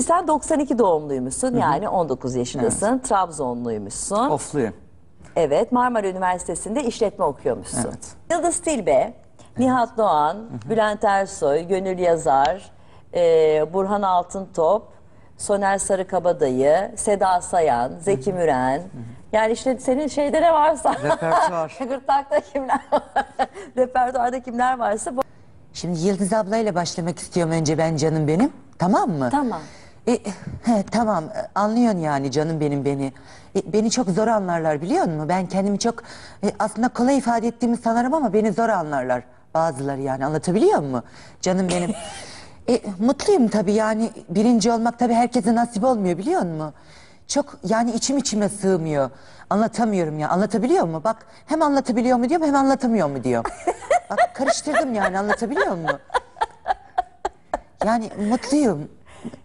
Şimdi sen 92 doğumluymuşsun yani 19 yaşındasın. Trabzonluymuşsun. Ofluyum. Evet Marmara Üniversitesi'nde işletme okuyormuşsun. Evet. Yıldız Tilbe, Nihat Doğan, Bülent Ersoy, Gönül Yazar, e, Burhan Altıntop, Soner Sarıkabadayı, Seda Sayan, Zeki Müren. Yani işte senin şeyde ne varsa. Repertuar. Gırtlakta kimler var? Repertuarda kimler varsa. bu- Şimdi Yıldız ablayla başlamak istiyorum önce ben canım benim. Tamam mı? Tamam. E, he, tamam e, anlıyorsun yani canım benim beni. E, beni çok zor anlarlar biliyor musun? Ben kendimi çok e, aslında kolay ifade ettiğimi sanırım ama beni zor anlarlar. Bazıları yani anlatabiliyor muyum? Canım benim. E, mutluyum tabii yani birinci olmak tabii herkese nasip olmuyor biliyor musun? Çok yani içim içime sığmıyor. Anlatamıyorum ya. Anlatabiliyor mu? Bak hem anlatabiliyor mu diyorum hem anlatamıyor mu diyorum. Bak karıştırdım yani anlatabiliyor mu? Yani mutluyum.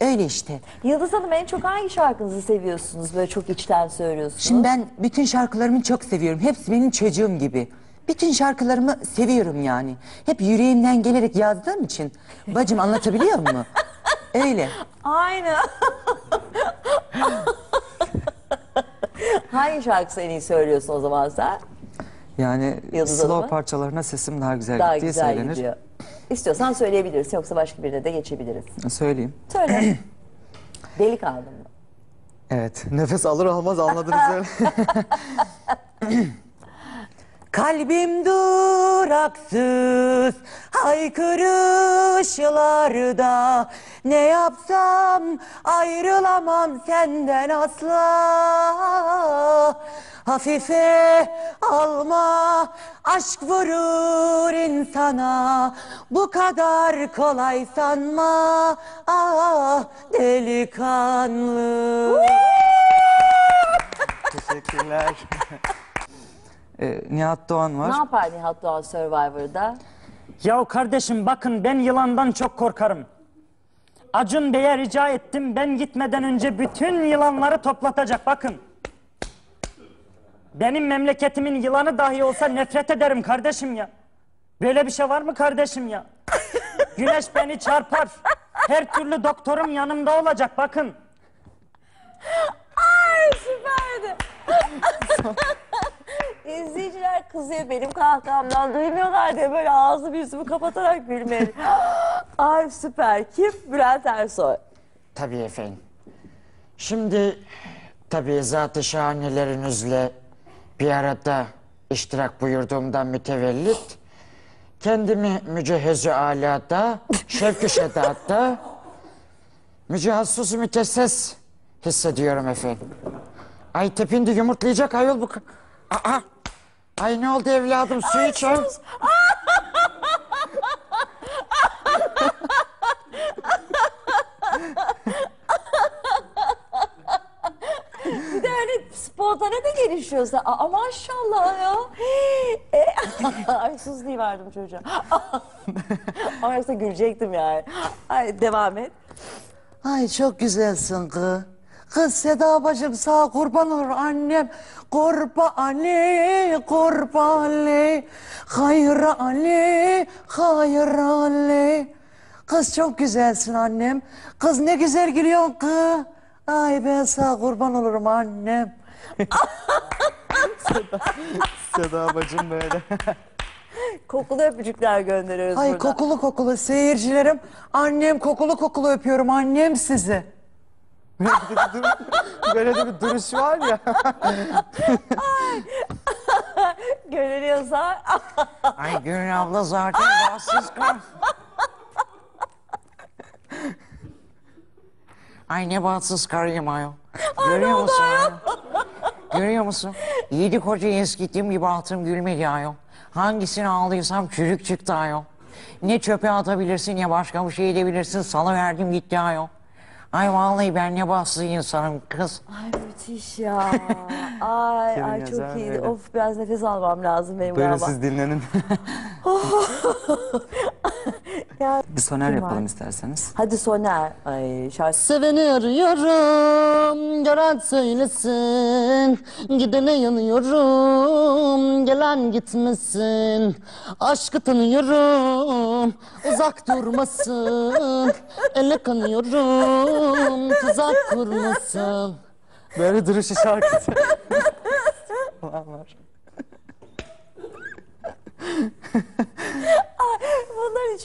Öyle işte. Yıldız Hanım en çok hangi şarkınızı seviyorsunuz? Böyle çok içten söylüyorsunuz. Şimdi ben bütün şarkılarımı çok seviyorum. Hepsi benim çocuğum gibi. Bütün şarkılarımı seviyorum yani. Hep yüreğimden gelerek yazdığım için. Bacım anlatabiliyor mu? Öyle. Aynı. hangi şarkısı en iyi söylüyorsun o zaman sen? Yani Yıldız slow Hanım'a? parçalarına sesim daha güzel Daha gittiği güzel söylenir. gidiyor. İstiyorsan söyleyebilirsin yoksa başka birine de geçebiliriz. Söyleyeyim. Söyle. Delikanlı mı? Evet. Nefes alır almaz anladınız. Kalbim duraksız haykırışlarda. Ne yapsam ayrılamam senden asla. Hafife alma aşk vurur insana. Bu kadar kolay sanma. Ah delikanlı. Teşekkürler. ee, Nihat Doğan var. Ne yapar Nihat Doğan Survivor'da? Ya kardeşim bakın ben yılandan çok korkarım. Acun Bey'e rica ettim ben gitmeden önce bütün yılanları toplatacak bakın. Benim memleketimin yılanı dahi olsa nefret ederim kardeşim ya. Böyle bir şey var mı kardeşim ya? Güneş beni çarpar. Her türlü doktorum yanımda olacak bakın. Ay süperdi. Kızıyor benim kahkahamdan duymuyorlar diye böyle ağzımı yüzümü kapatarak gülmeli. Ay süper. Kim? Bülent Ersoy. Tabii efendim. Şimdi tabii zat-ı şahanelerinizle bir arada iştirak buyurduğumdan mütevellit kendimi mücehhez-i alada, şevk-ü şedatta mücehassız mütesses hissediyorum efendim. Ay tepindi yumurtlayacak ayol bu. Aa! Ay ne oldu evladım su iç ha? Bir de öyle spontane de gelişiyorsa. Aa maşallah ya. E, Ay sus diye verdim çocuğa. Ama yoksa gülecektim yani. Ay devam et. Ay çok güzelsin kız. Kız Seda bacım sağ kurban olur annem. Kurban Ali, kurban Ali. Hayır Ali, hayır Ali. Kız çok güzelsin annem. Kız ne güzel gülüyorsun kız. Ay ben sağ kurban olurum annem. Seda bacım böyle. Kokulu öpücükler gönderiyoruz Ay burada. kokulu kokulu seyircilerim. Annem kokulu kokulu öpüyorum annem sizi. Böyle de bir duruş var ya. Yazar. Ay Gönül abla zaten rahatsız kal. Ay ne bahtsız karıyım ayol. Görüyor musun ayol? Görüyor musun? Yedi koca eskittiğim gibi altım gülmedi ayol. Hangisini ağlıysam çürük çıktı ayol. Ne çöpe atabilirsin ya başka bir şey edebilirsin. Salıverdim gitti ayol. Ay vallahi ben ne bahtsız insanım kız. Ay müthiş ya. Ay, ay çok iyiydi. Of biraz nefes almam lazım benim Buyurun galiba. siz dinlenin. Ya, bir soner Kim var? yapalım isterseniz. Hadi Soner. Ay şarkı. Seveni arıyorum, gören söylesin. Gidene yanıyorum, gelen gitmesin. Aşkı tanıyorum, uzak durmasın. Ele kanıyorum, tuzak kurmasın. Böyle duruşu şarkısı falan var.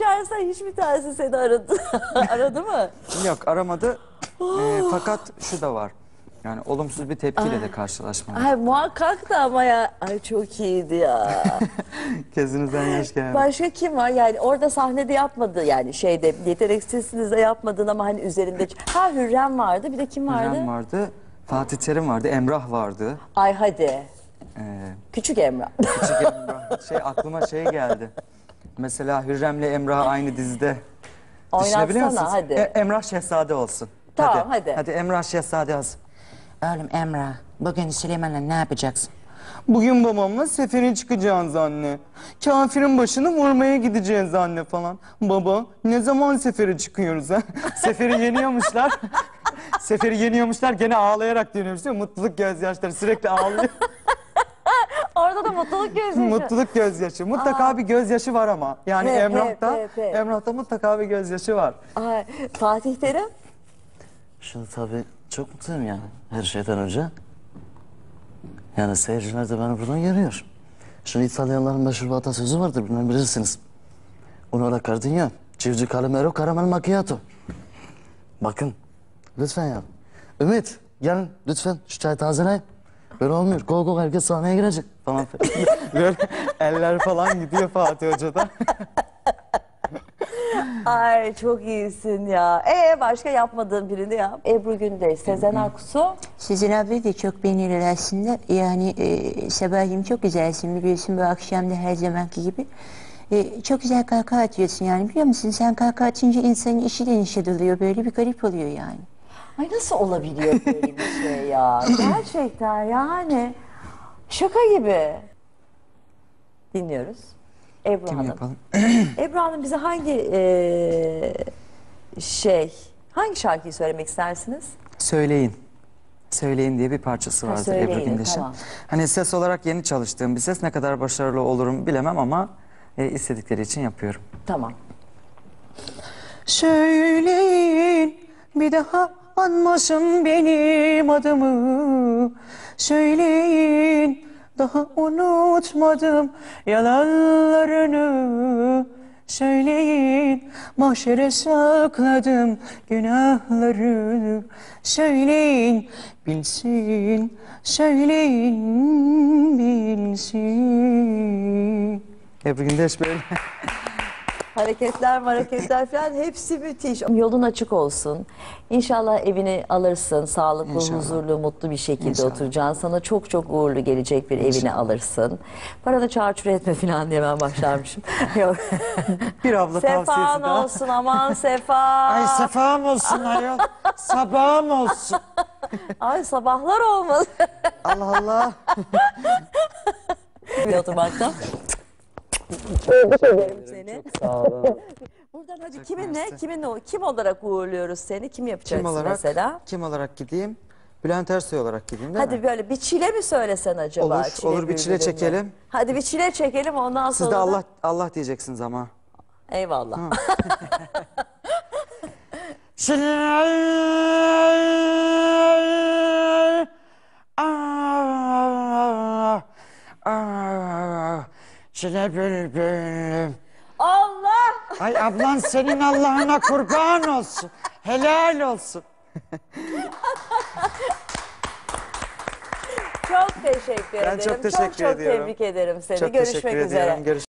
İçerisinde hiçbir tanesi seni aradı. aradı mı? Yok aramadı. Ee, fakat şu da var. Yani olumsuz bir tepkiyle de karşılaşmadım. Ay muhakkak da ama ya. Ay çok iyiydi ya. Gözünüzden yaş geldi. Başka kim var? Yani orada sahnede yapmadı yani şeyde yeteneksizsiniz de yapmadın ama hani üzerinde. Ha Hürrem vardı bir de kim vardı? Hürrem vardı. Fatih Terim vardı. Emrah vardı. Ay hadi. Ee, Küçük Emrah. küçük Emrah. Şey aklıma şey geldi. Mesela Hürrem'le Emrah aynı dizide. Düşünebiliyor Oynatsana hadi. E, Emrah Şehzade olsun. Tamam, hadi. Hadi Emrah Şehzade olsun. Oğlum Emrah, bugün Süleyman'la ne yapacaksın? Bugün babamla sefere çıkacağız anne. Kafirin başını vurmaya gideceğiz anne falan. Baba ne zaman sefere çıkıyoruz ha? seferi yeniyormuşlar. seferi yeniyormuşlar gene ağlayarak dönüyormuş değil mi? Mutluluk gözyaşları sürekli ağlıyor. Orada da mutluluk gözyaşı. Mutluluk gözyaşı. Mutlaka bir gözyaşı var ama. Yani Hep, Emrah'ta, hep, hep, hep. Emrah'ta mutlaka bir gözyaşı var. Ay, Fatih Terim. Şimdi tabii çok mutluyum yani her şeyden önce. Yani seyirciler de beni buradan görüyor. Şimdi İtalyanların meşhur bir atasözü vardır bilmem bilirsiniz. Un'ora cardinha, civciv calimero, caramel macchiato. Bakın, lütfen ya. Ümit, gelin lütfen şu çay tazeleyin. Böyle olmuyor. Go go herkes sahneye girecek falan. Böyle eller falan gidiyor Fatih Hoca'da. Ay çok iyisin ya. Ee başka yapmadığın birini yap. Ebru Gündeş, Sezen Aksu. Sizin abi de çok beğenilir aslında. Yani e, sabahleyin çok güzelsin biliyorsun bu akşam da her zamanki gibi. E, çok güzel kahkaha atıyorsun yani biliyor musun? Sen kahkaha atınca insanın işi de neşet oluyor. Böyle bir garip oluyor yani. Ay nasıl olabiliyor böyle bir şey ya? Gerçekten yani şaka gibi. Dinliyoruz. Ebru Kim Hanım. yapalım? Ebru Hanım bize hangi eee, şey, hangi şarkıyı söylemek istersiniz? Söyleyin. Söyleyin diye bir parçası Ha, vardır Söyleyin, Ebru Gündeş'in. tamam. Hani ses olarak yeni çalıştığım bir ses ne kadar başarılı olurum bilemem ama e, istedikleri için yapıyorum. Tamam. Söyleyin bir daha anmasın benim adımı. Söyleyin daha unutmadım yalanlarını. Söyleyin mahşere sakladım günahlarını. Söyleyin bilsin, söyleyin bilsin. Ebru Gündeş böyle. Hareketler hareketler falan hepsi müthiş. Yolun açık olsun. İnşallah evini alırsın. Sağlıklı, İnşallah. huzurlu, mutlu bir şekilde İnşallah. oturacaksın. Sana çok çok uğurlu gelecek bir evini alırsın. Paranı çarçur etme falan diye ben başlarmışım. Yok. Bir abla tavsiyesi Sefan daha. olsun aman sefa. Ay sefam olsun ayol, sabahım olsun. Ay sabahlar olmaz. Allah Allah. bir oturmaktan. Tebrik ederim seni. Buradan hadi kiminle, kiminle, kim olarak uğurluyoruz seni? Kim yapacaksın Kim olarak? mesela? Kim olarak gideyim? Bülent Ersoy olarak gideyim değil Hadi mi? böyle bir çile mi söylesen acaba? Olur, olur, bir çile çekelim. Hadi bir çile çekelim ondan Siz sonra de da- Allah Allah diyeceksiniz ama. Eyvallah. Çile bülbülüm. Allah! Ay ablan senin Allah'ına kurban olsun. Helal olsun. Çok teşekkür Ben ederim. çok teşekkür çok, çok ediyorum. tebrik ederim seni. Çok Görüşmek teşekkür üzere. ediyorum. Görüş